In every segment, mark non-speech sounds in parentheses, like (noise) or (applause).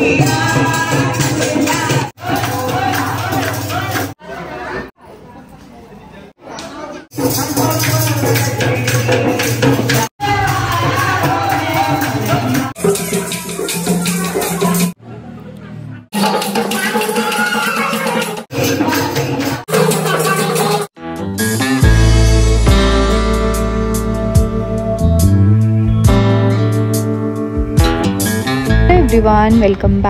Yeah.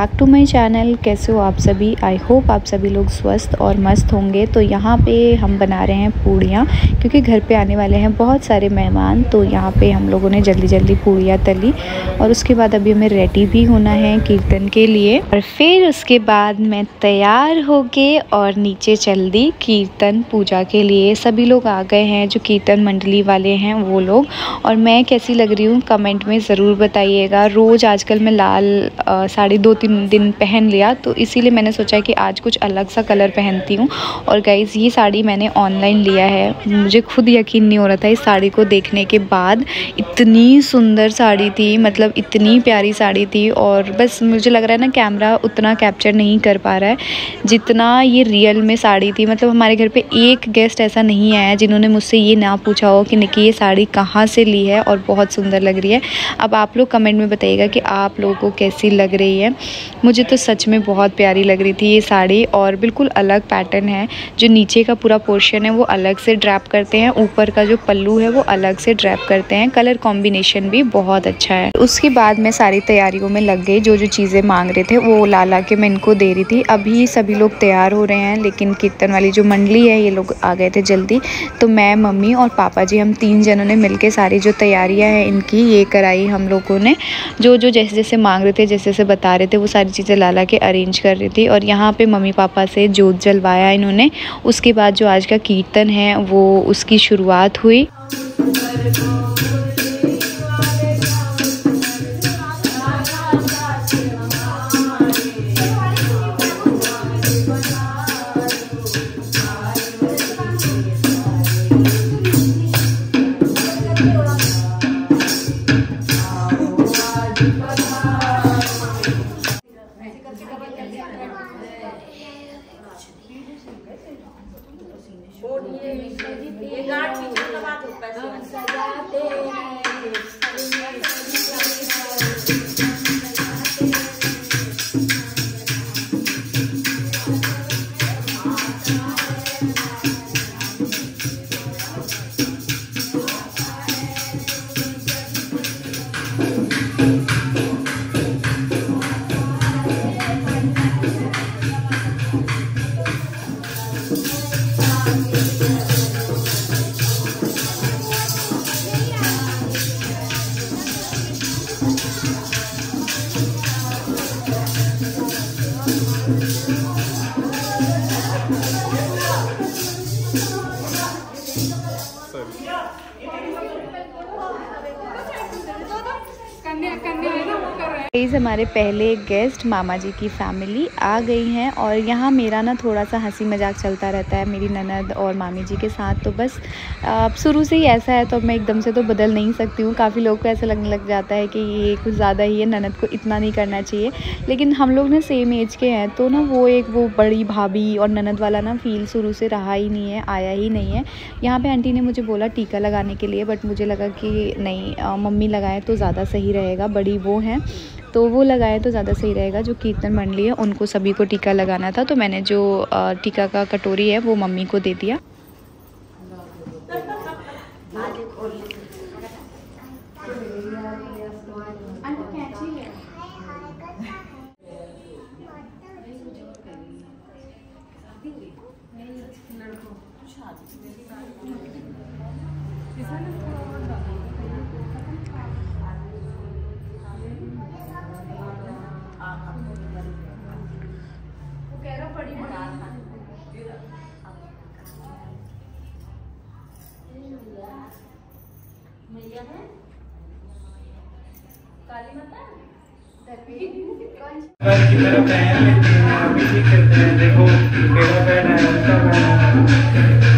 Back to my channel कैसे हो आप सभी? आई होप आप सभी लोग स्वस्थ और मस्त होंगे। तो यहाँ पे हम बना रहे हैं पूड़ियाँ। क्योंकि घर पे आने वाले हैं बहुत सारे मेहमान तो यहाँ पे हम लोगों ने जल्दी जल्दी पूड़ियाँ तली और उसके बाद अभी हमें रेडी भी होना है कीर्तन के लिए। और फिर उसके बाद मैं तैयार हो के और नीचे चल दी कीर्तन पूजा के लिए। सभी लोग आ गए हैं, जो कीर्तन मंडली वाले हैं वो लोग। और मैं कैसी लग रही हूँ कमेंट में ज़रूर बताइएगा। रोज़ आजकल मैं लाल साड़ी दो तीन दिन पहन लिया तो इसीलिए मैंने सोचा कि आज कुछ अलग सा कलर पहनती हूँ। और गाइज़ ये साड़ी मैंने ऑनलाइन लिया है। मुझे खुद यकीन नहीं हो रहा था इस साड़ी को देखने के बाद। इतनी सुंदर साड़ी थी मतलब इतनी प्यारी साड़ी थी और बस मुझे लग रहा है ना कैमरा उतना कैप्चर नहीं कर पा रहा है जितना ये रियल में साड़ी थी। मतलब हमारे घर पर एक गेस्ट ऐसा नहीं आया जिन्होंने मुझसे ये ना पूछा हो कि निकी, ये साड़ी कहाँ से ली है और बहुत सुंदर लग रही है। अब आप लोग कमेंट में बताइएगा कि आप लोगों को कैसी लग रही है। मुझे तो सच में बहुत प्यारी लग रही थी ये साड़ी और बिल्कुल अलग पैटर्न है। जो नीचे का पूरा पोर्शन है वो अलग से ड्रैप करते हैं। ऊपर का जो पल्लू है वो अलग से ड्रैप करते हैं। कलर कॉम्बिनेशन भी बहुत अच्छा है। उसके बाद मैं सारी तैयारियों में लग गई। जो जो चीज़ें मांग रहे थे, वो ला ला के मैं इनको दे रही थी। अभी सभी लोग तैयार हो रहे हैं, लेकिन कीर्तन वाली जो मंडली है, ये लोग आ गए थे जल्दी। तो मैं, मम्मी और पापा जी, हम तीन जनों ने मिलकर सारी जो तैयारियाँ हैं, इनकी ये कराई हम लोगों ने। जो जो जैसे जैसे मांग रहे थे, जैसे जैसे बता रहे थे, वो सारी चीज़ें ला ला के अरेंज कर रही थी। और यहाँ पर मम्मी पापा से जोत जलवाया इन्होंने। उसके बाद जो आज का कीर्तन है, वो उसकी शुरुआत हुई। ये गांठ पीछे दबा दो पैसे। गाइज़ हमारे पहले गेस्ट मामा जी की फैमिली आ गई हैं और यहाँ मेरा ना थोड़ा सा हँसी मज़ाक चलता रहता है मेरी ननद और मामी जी के साथ। तो बस शुरू से ही ऐसा है तो मैं एकदम से तो बदल नहीं सकती हूँ। काफ़ी लोग को ऐसा लगने लग जाता है कि ये कुछ ज़्यादा ही है, ननद को इतना नहीं करना चाहिए। लेकिन हम लोग ना सेम एज के हैं तो ना वो एक वो बड़ी भाभी और ननद वाला ना फील शुरू से रहा ही नहीं है, आया ही नहीं है। यहाँ पर आंटी ने मुझे बोला टीका लगाने के लिए बट मुझे लगा कि नहीं मम्मी लगाएँ तो ज़्यादा सही रहेगा, बड़ी वो हैं। तो वो लगाए तो ज़्यादा सही रहेगा, जो कीर्तन मंडली है, उनको सभी को टीका लगाना था तो मैंने जो टीका का कटोरी है, वो मम्मी को दे दिया। (laughs) मैया है। काली माता हैं हैं (laughs) देखो मेरा पहना है उसका पहना है।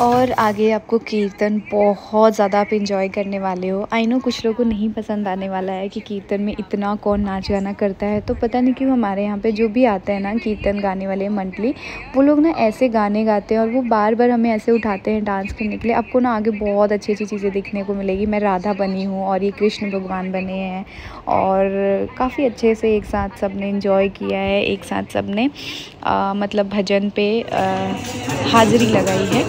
और आगे आपको कीर्तन बहुत ज़्यादा आप इंजॉय करने वाले हो। आई नो कुछ लोगों को नहीं पसंद आने वाला है कि कीर्तन में इतना कौन नाच गाना करता है। तो पता नहीं क्यों हमारे यहाँ पे जो भी आते हैं ना कीर्तन गाने वाले मंडली, वो लोग ना ऐसे गाने गाते हैं और वो बार बार हमें ऐसे उठाते हैं डांस करने के लिए। आपको ना आगे बहुत अच्छी अच्छी चीज़ें देखने को मिलेगी। मैं राधा बनी हूँ और ये कृष्ण भगवान बने हैं और काफ़ी अच्छे से एक साथ सबने किया है, एक साथ सबने मतलब भजन पे हाज़िरी लगाई है।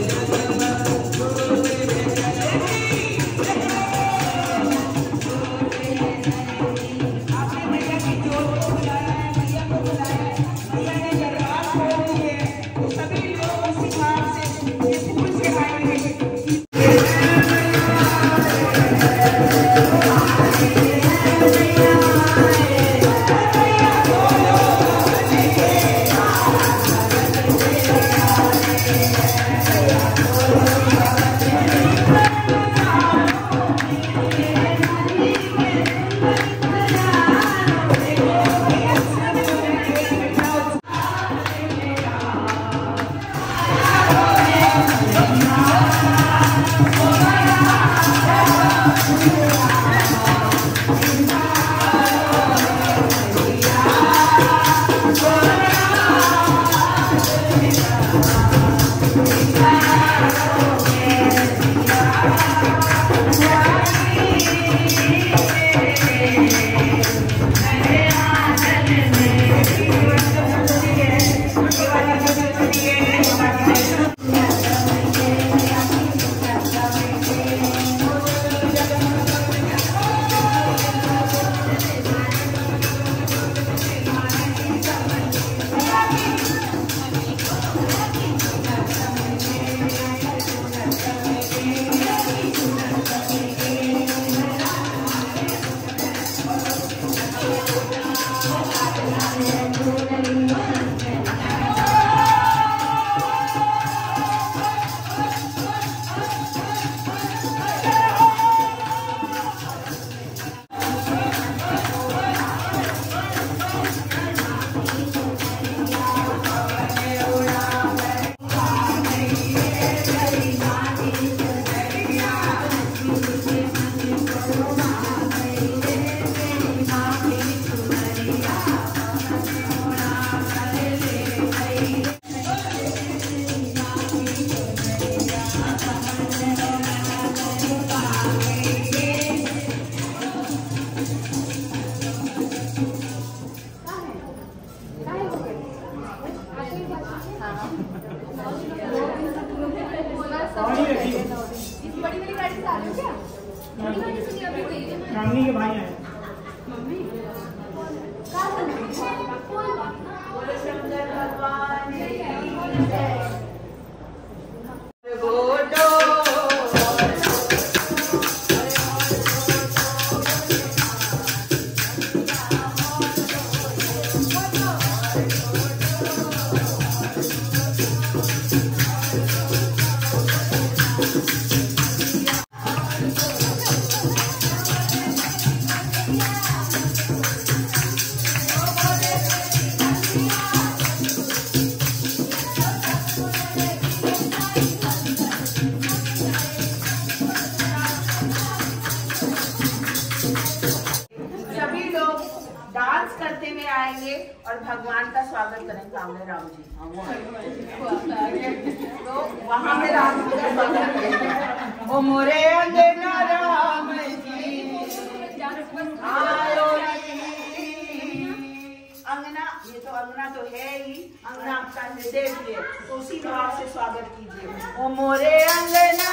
सामने राम जी तो वहाँ पे राम जी का ओ मोरे अंगना राम जी। आयो अंगना ये तो अंगना तो है ही। अंगना आपका निर्देश है। तो उसी भाव से स्वागत कीजिए। ओ मोरे अंगना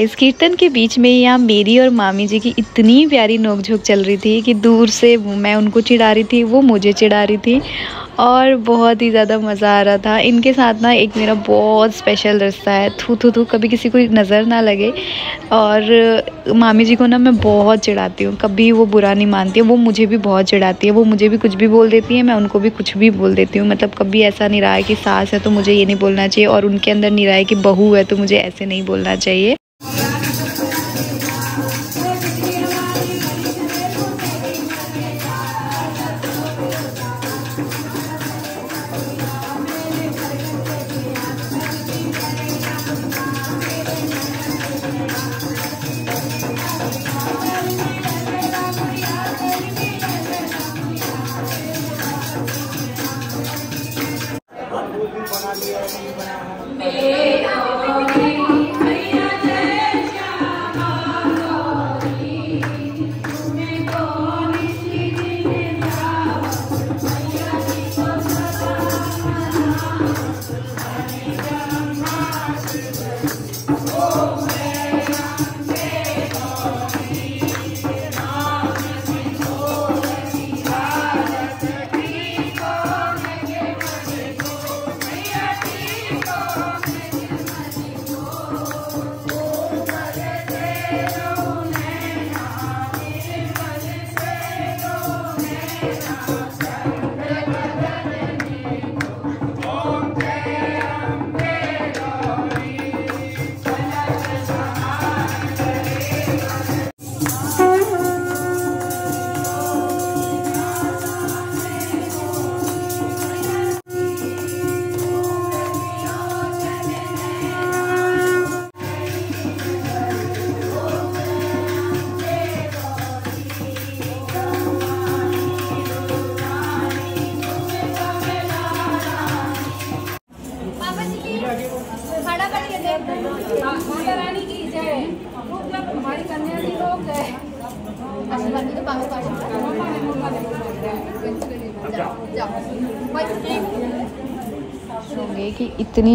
सिर्फ़ इस कीर्तन के बीच में यहाँ मेरी और मामी जी की इतनी प्यारी नोकझोंक चल रही थी कि दूर से मैं उनको चिढ़ा रही थी, वो मुझे चिढ़ा रही थी और बहुत ही ज़्यादा मज़ा आ रहा था। इनके साथ ना एक मेरा बहुत स्पेशल रिश्ता है। थू थू थू, कभी किसी को नज़र ना लगे और मामी जी को ना मैं बहुत चिढ़ाती हूँ। कभी वो बुरा नहीं मानती है, वो मुझे भी बहुत चिढ़ाती है। वो मुझे भी कुछ भी बोल देती है, मैं उनको भी कुछ भी बोल देती हूँ। मतलब कभी ऐसा नहीं रहा है कि सास है तो मुझे ये नहीं बोलना चाहिए और उनके अंदर नहीं रहा है कि बहू है तो मुझे ऐसे नहीं बोलना चाहिए।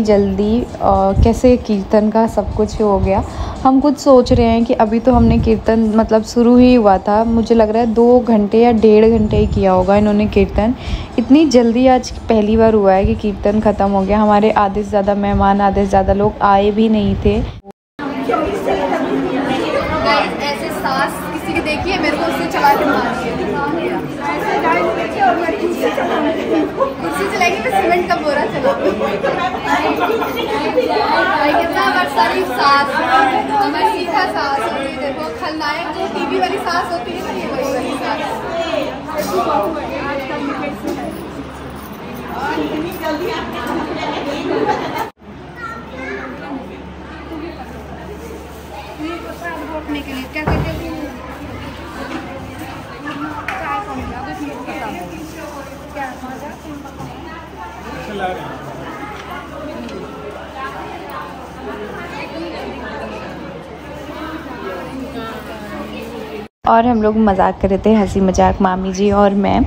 जल्दी कैसे कीर्तन का सब कुछ हो गया। हम कुछ सोच रहे हैं कि अभी तो हमने कीर्तन मतलब शुरू ही हुआ था। मुझे लग रहा है दो घंटे या डेढ़ घंटे ही किया होगा इन्होंने कीर्तन। इतनी जल्दी आज पहली बार हुआ है कि कीर्तन ख़त्म हो गया। हमारे आधे से ज़्यादा मेहमान, आधे से ज़्यादा लोग आए भी नहीं थे। मेरे को उससे चला के चलाएँगे सीमेंट का बोरा चला। सांस हमारी सीखा सांस और ये देखो खलनायक जो टीवी वाली सांस होती है ना ये वही वाली सांस रोकने के लिए क्या कहते हैं चला रहे हैं और हम लोग मज़ाक कर रहे थे हँसी मज़ाक मामी जी और मैं।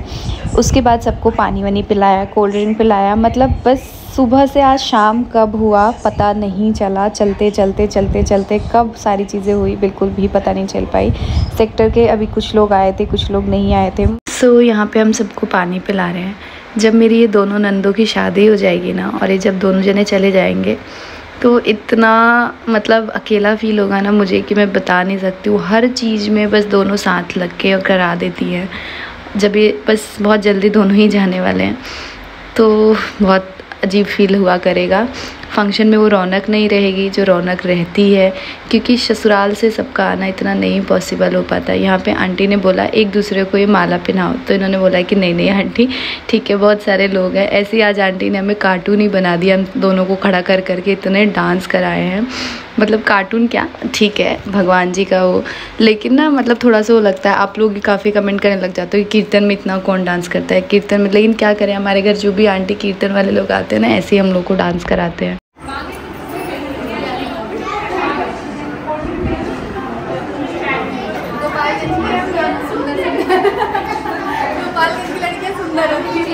उसके बाद सबको पानी वानी पिलाया कोल्ड ड्रिंक पिलाया। मतलब बस सुबह से आज शाम कब हुआ पता नहीं चला। चलते चलते चलते चलते कब सारी चीज़ें हुई बिल्कुल भी पता नहीं चल पाई। सेक्टर के अभी कुछ लोग आए थे कुछ लोग नहीं आए थे। सो so, यहाँ पे हम सबको पानी पिला रहे हैं। जब मेरी ये दोनों नंदों की शादी हो जाएगी ना और ये जब दोनों जने चले जाएँगे तो इतना मतलब अकेला फील होगा ना मुझे कि मैं बता नहीं सकती हूँ। हर चीज़ में बस दोनों साथ लग के और करा देती हैं। जब ये बस बहुत जल्दी दोनों ही जाने वाले हैं तो बहुत अजीब फील हुआ करेगा। फ़ंक्शन में वो रौनक नहीं रहेगी, जो रौनक रहती है, क्योंकि ससुराल से सबका आना इतना नहीं पॉसिबल हो पाता। यहाँ पे आंटी ने बोला, एक दूसरे को ये माला पहनाओ। तो इन्होंने बोला कि नहीं नहीं आंटी, ठीक है, बहुत सारे लोग हैं। ऐसे ही आज आंटी ने हमें कार्टून ही बना दिया। हम दोनों को खड़ा कर, करके इतने डांस कराए हैं। मतलब कार्टून क्या? ठीक है, भगवान जी का वो लेकिन ना मतलब थोड़ा सा वो लगता है, आप लोग काफ़ी कमेंट करने लग जाते हो कि कीर्तन में इतना कौन डांस करता है? कीर्तन में, लेकिन क्या करें, हमारे घर जो भी आंटी कीर्तन वाले लोग आते हैं ना, ऐसे ही हम लोग को डांस कराते हैं गोपालगंज की लड़कियाँ सुंदर सुंदर गोपालगंज की लड़कियाँ सुंदर होती हैं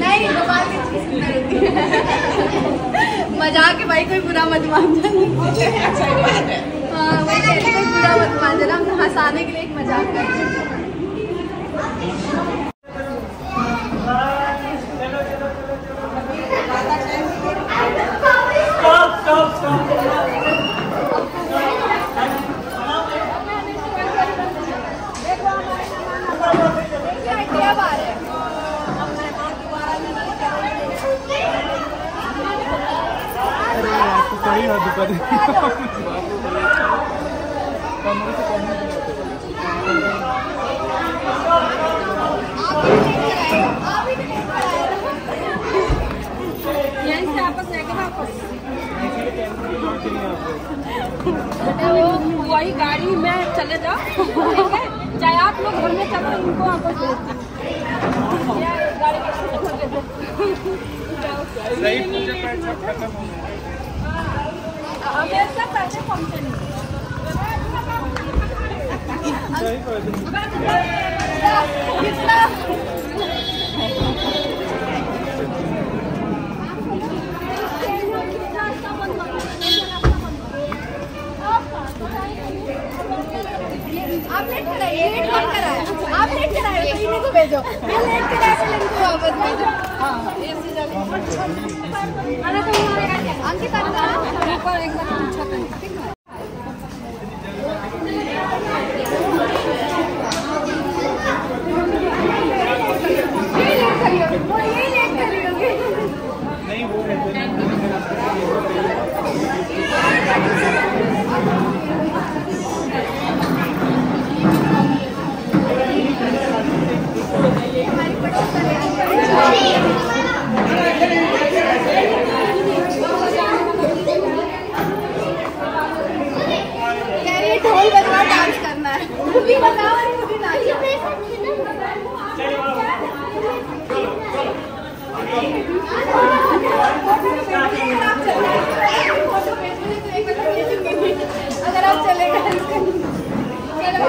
नहीं गोपालगंज की सुंदर होती है मज़ाक है भाई कोई बुरा मत मान जाना हाँ वही कह रही कोई जाना हम हंसाने के लिए एक मज़ाक कर रहे है दुकान वही गाड़ी में चले जाओ। ठीक है? चाहे आप लोग घर में चलो इनको आपस भेज दो। या गाड़ी का चक्कर आप लेट कराइए लेट कौन कराया आप लेट कराए तो इन्हीं को भेजो। ये लेट कराए तो इनको वापस भेजो। हाँ ऊपर एक बार पूछा था ये लेट करी होगी वो ये लेट करी होगी कह रही है ढोल बजवा डांस करना है तुम भी बताओ और खुद ही नाचो अगर आप चले गए चलो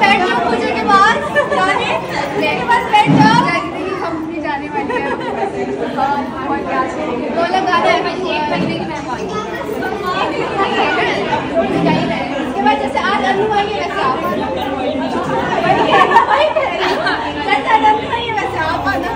बैठ जाओ पूजा के बाद? मेरे पास बैठ जाओ। कंपनी जाने वाली है दो लोग आ रहे हैं एक महीने की मेहमान उसके बाद जैसे आज अनु भाई है वैसे आप। वही कह रहे हैं। जैसे अनु भाई है वैसे आप आना